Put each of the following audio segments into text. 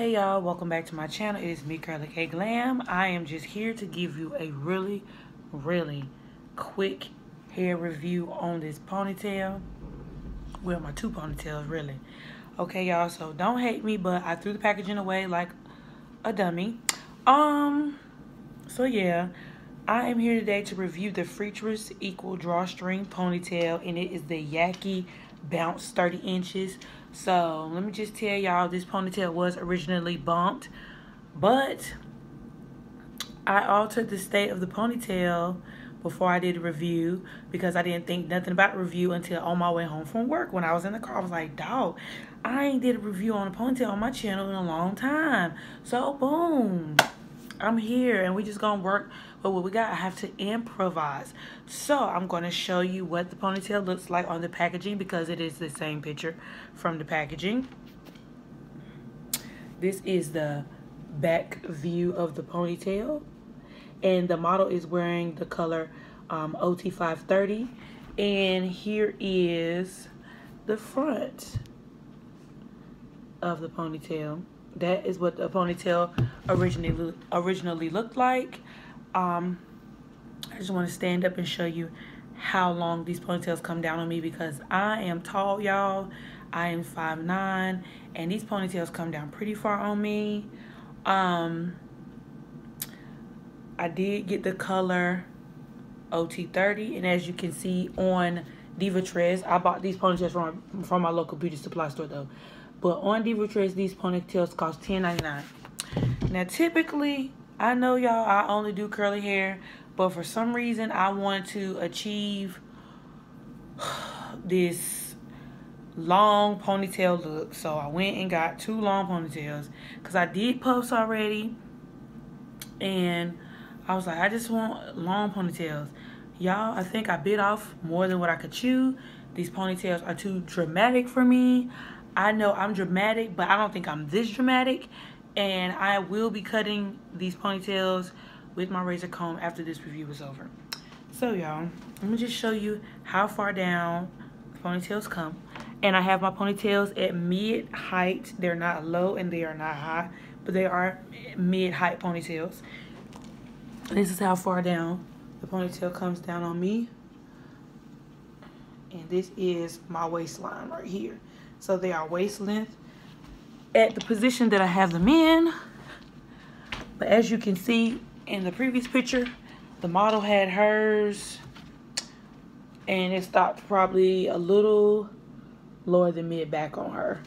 Hey y'all, welcome back to my channel. It is me, Kurly Kay Glam. I am just here to give you a really, really quick hair review on this ponytail. Well, my two ponytails, really. Okay, y'all, so don't hate me, but I threw the packaging away like a dummy. Um, so yeah, I am here today to review the Freetress Equal Drawstring Ponytail, and it is the Yaky Bounce 30 inches. So let me just tell y'all, this ponytail was originally bumped, but I altered the state of the ponytail before I did a review because I didn't think nothing about review until on my way home from work. When I was in the car, I was like, dog, I ain't did a review on a ponytail on my channel in a long time. So boom, I'm here and we just gonna work but what we got. I have to improvise. So I'm gonna show you what the ponytail looks like on the packaging because it is the same picture from the packaging. This is the back view of the ponytail and the model is wearing the color um, OT530 and here is the front of the ponytail that is what the ponytail originally originally looked like. Um I just want to stand up and show you how long these ponytails come down on me because I am tall y'all. I am five nine, and these ponytails come down pretty far on me. Um I did get the color OT30 and as you can see on Diva Tress, I bought these ponytails from, from my local beauty supply store though. But on Diva Tress, these ponytails cost $10.99. Now typically, I know y'all, I only do curly hair, but for some reason I want to achieve this long ponytail look. So I went and got two long ponytails because I did puffs already and I was like, I just want long ponytails. Y'all, I think I bit off more than what I could chew. These ponytails are too dramatic for me. I know I'm dramatic, but I don't think I'm this dramatic. And I will be cutting these ponytails with my razor comb after this review is over. So y'all, let me just show you how far down the ponytails come. And I have my ponytails at mid height. They're not low and they are not high, but they are mid height ponytails. This is how far down the ponytail comes down on me. And this is my waistline right here. So they are waist length at the position that I have them in. But as you can see in the previous picture, the model had hers and it stopped probably a little lower than mid back on her.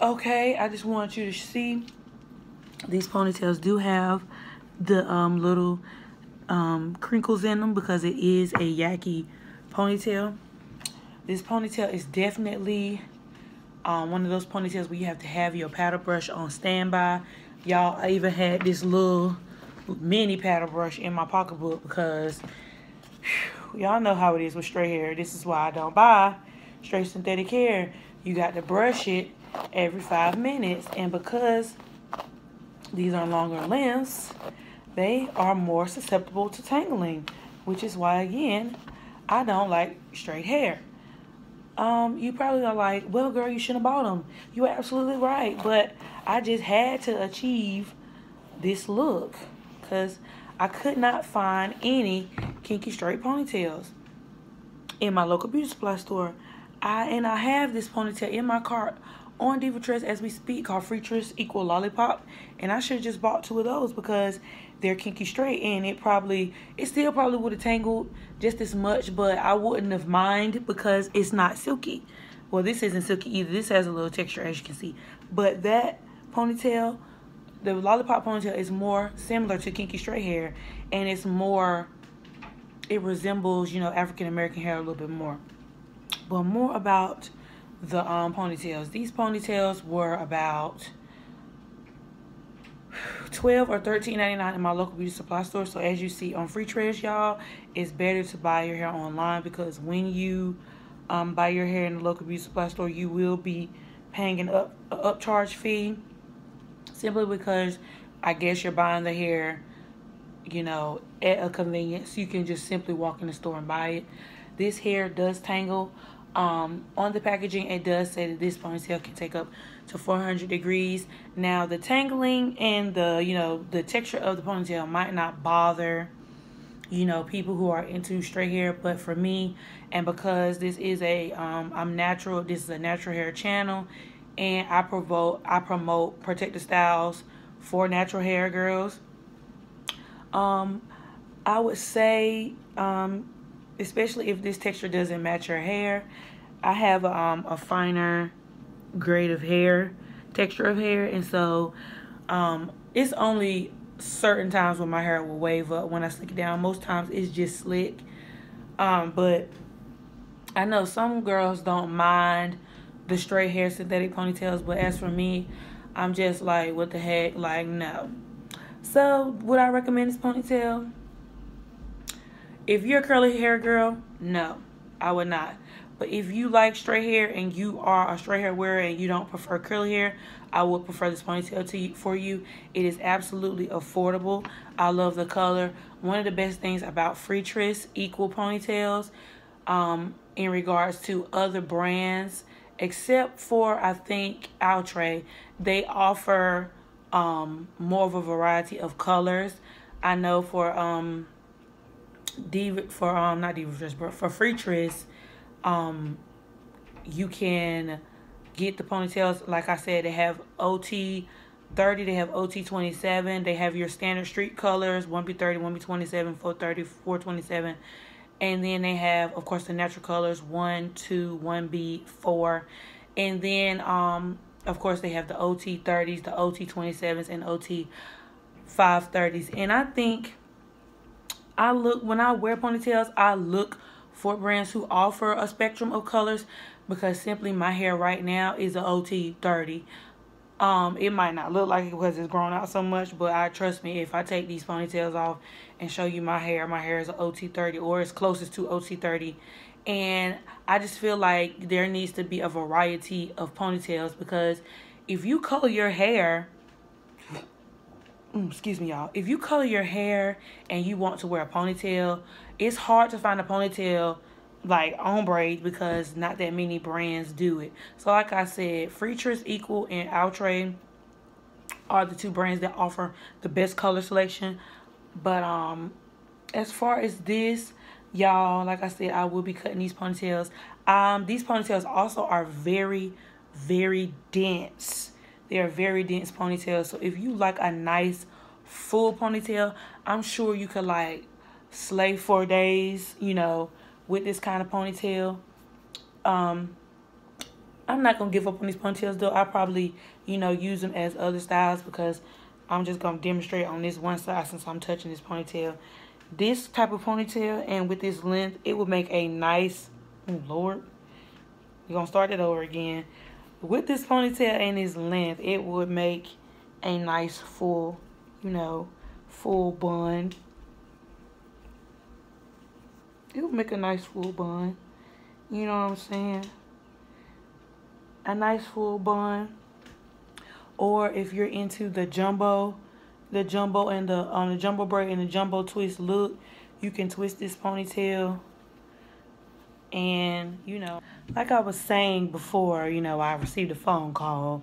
Okay, I just want you to see these ponytails do have the um, little um, crinkles in them because it is a yaki ponytail. This ponytail is definitely um, one of those ponytails where you have to have your paddle brush on standby. Y'all, I even had this little mini paddle brush in my pocketbook because y'all know how it is with straight hair. This is why I don't buy straight synthetic hair. You got to brush it every five minutes. And because these are longer lengths, they are more susceptible to tangling, which is why, again, I don't like straight hair. Um, you probably are like, well, girl, you shouldn't have bought them. You're absolutely right. But I just had to achieve this look because I could not find any kinky straight ponytails in my local beauty supply store. I And I have this ponytail in my cart on Diva Tress as we speak called Freetress Equal Lollipop. And I should have just bought two of those because they're kinky straight and it probably, it still probably would have tangled just as much, but I wouldn't have mind because it's not silky. Well, this isn't silky either. This has a little texture as you can see. But that ponytail, the lollipop ponytail is more similar to kinky straight hair and it's more, it resembles, you know, African-American hair a little bit more. But more about the um, ponytails. These ponytails were about 12 or 13.99 in my local beauty supply store. So as you see on Freetress, y'all, it's better to buy your hair online because when you um, buy your hair in the local beauty supply store, you will be paying an up a upcharge fee simply because I guess you're buying the hair, you know, at a convenience. You can just simply walk in the store and buy it. This hair does tangle Um, on the packaging, it does say that this ponytail can take up to 400 degrees. Now, the tangling and the, you know, the texture of the ponytail might not bother, you know, people who are into straight hair. But for me, and because this is a, um, I'm natural, this is a natural hair channel, and I promote, I promote protective styles for natural hair girls. Um, I would say, um, especially if this texture doesn't match your hair, I have um, a finer grade of hair, texture of hair, and so um, it's only certain times when my hair will wave up when I slick it down. Most times it's just slick, um, but I know some girls don't mind the straight hair synthetic ponytails, but as for me, I'm just like, what the heck? Like, no. So, would I recommend this ponytail? If you're a curly hair girl, no, I would not. But if you like straight hair and you are a straight hair wearer and you don't prefer curly hair, I would prefer this ponytail to you, for you. It is absolutely affordable. I love the color. One of the best things about Free Freetress Equal ponytails um, in regards to other brands, except for, I think, Outre, they offer um, more of a variety of colors. I know for um, Diva, for um, not Diva but for Freetress, um, you can get the ponytails. Like I said, they have OT 30, they have OT 27, they have your standard street colors 1B30, 1B27, 430, 427. And then they have, of course, the natural colors 1, 2, 1B, 4. And then, um, of course, they have the OT 30s, the OT 27s, and OT 530s. And I think I look, when I wear ponytails, I look for brands who offer a spectrum of colors because simply my hair right now is a OT 30. Um, it might not look like it because it's grown out so much, but I trust me, if I take these ponytails off and show you my hair, my hair is an OT 30 or it's closest to OT 30. And I just feel like there needs to be a variety of ponytails because if you color your hair, excuse me, y'all, if you color your hair and you want to wear a ponytail, it's hard to find a ponytail like on braids because not that many brands do it. So like I said, Freetress Equal and Outre are the two brands that offer the best color selection. But um as far as this, y'all, like I said, I will be cutting these ponytails. Um these ponytails also are very very dense. They are very dense ponytails. So if you like a nice full ponytail, I'm sure you could like slay for days, you know, with this kind of ponytail. Um, I'm not going to give up on these ponytails, though. I probably, you know, use them as other styles because I'm just going to demonstrate on this one side since I'm touching this ponytail. This type of ponytail and with this length, it would make a nice, oh Lord, we're going to start it over again. With this ponytail and this length, it would make a nice full, you know, full bun it would make a nice full bun. You know what I'm saying? A nice full bun. Or if you're into the jumbo, the jumbo and the on the jumbo braid and the jumbo twist look, you can twist this ponytail. And, you know, like I was saying before, you know, I received a phone call.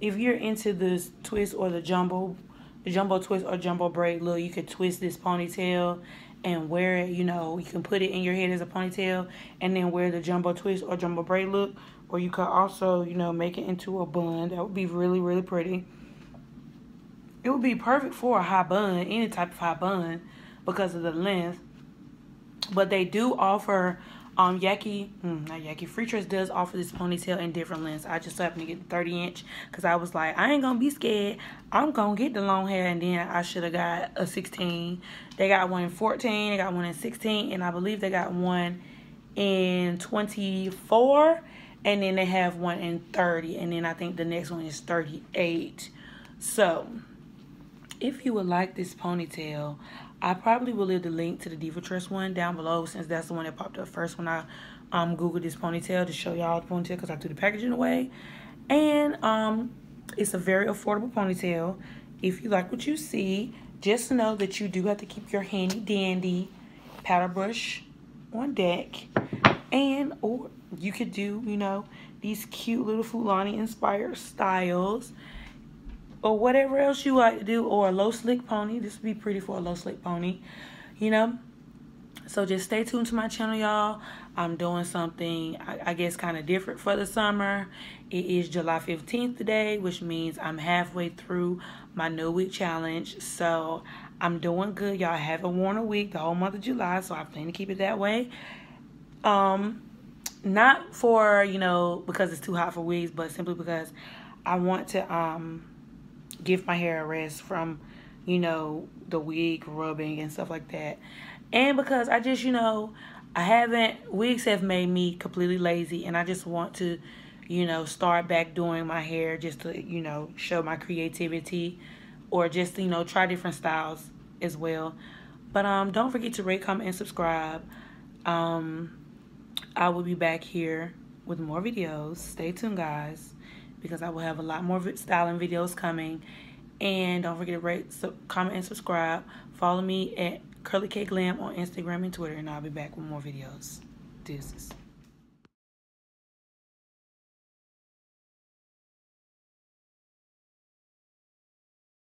If you're into this twist or the jumbo, the jumbo twist or jumbo braid look, you could twist this ponytail and wear it, you know, you can put it in your head as a ponytail and then wear the jumbo twist or jumbo braid look. Or you could also, you know, make it into a bun. That would be really, really pretty. It would be perfect for a high bun, any type of high bun because of the length. But they do offer um, Yaki, mm, not Yaki, Freetress does offer this ponytail in different lengths. I just happened to get the 30 inch because I was like, I ain't going to be scared. I'm going to get the long hair and then I should have got a 16. They got one in 14, they got one in 16, and I believe they got one in 24 and then they have one in 30 and then I think the next one is 38. So, if you would like this ponytail, I probably will leave the link to the Diva Tress one down below since that's the one that popped up first when I um, Googled this ponytail to show y'all the ponytail because I threw the packaging away. And um, it's a very affordable ponytail. If you like what you see, just know that you do have to keep your handy dandy paddle brush on deck. And, or you could do, you know, these cute little Fulani inspired styles or whatever else you like to do or a low slick pony. This would be pretty for a low slick pony, you know. So just stay tuned to my channel, y'all. I'm doing something, I, I guess, kind of different for the summer. It is July 15th today, which means I'm halfway through my no week challenge. So I'm doing good. Y'all haven't worn a week the whole month of July, so I plan to keep it that way. Um, not for, you know, because it's too hot for wigs, but simply because I want to um give my hair a rest from, you know, the wig rubbing and stuff like that and because I just, you know, I haven't, wigs have made me completely lazy and I just want to, you know, start back doing my hair just to, you know, show my creativity or just, you know, try different styles as well. But um, don't forget to rate, comment, and subscribe. Um, I will be back here with more videos. Stay tuned, guys, because I will have a lot more styling videos coming. And don't forget to rate, comment, and subscribe. Follow me at Kurly Kay Glam on Instagram and Twitter, and I'll be back with more videos. Deuces.